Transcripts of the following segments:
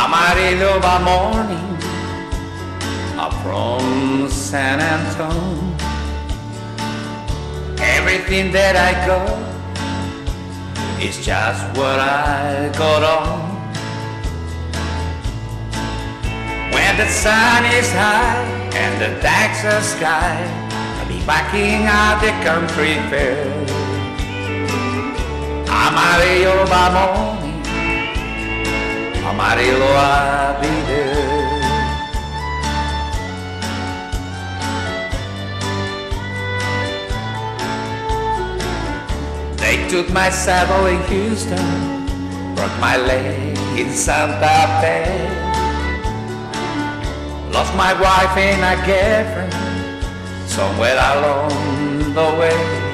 Amarillo by morning up from San Antonio. Everything that I got is just what I got on. When the sun is high and the Texas sky, I'll be backing out the country fair. Amarillo by morning, Amarillo I'll. They took my saddle in Houston, broke my leg in Santa Fe. Lost my wife and a girlfriend somewhere along the way.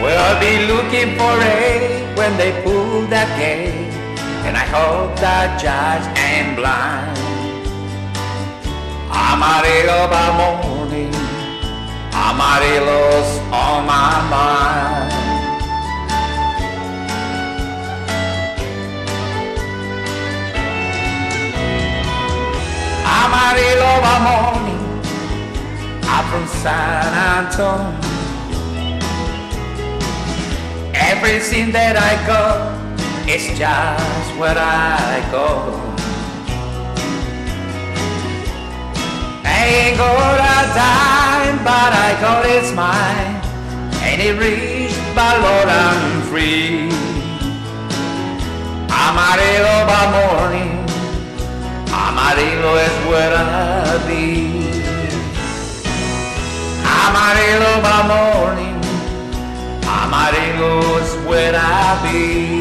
Well, I'll be looking for it when they pull that gate, and I hope that judge ain't blind. Amarillo by morning, Amarillo's on my mind. Amarillo by morning, I'm from San Antonio. Everything that I got is just where I go. I ain't got a dime, but I got it's mine. Ain't it rich, but Lord, I'm free. Amarillo by morning, Amarillo is where I be. Amarillo by morning, Amarillo is where I be.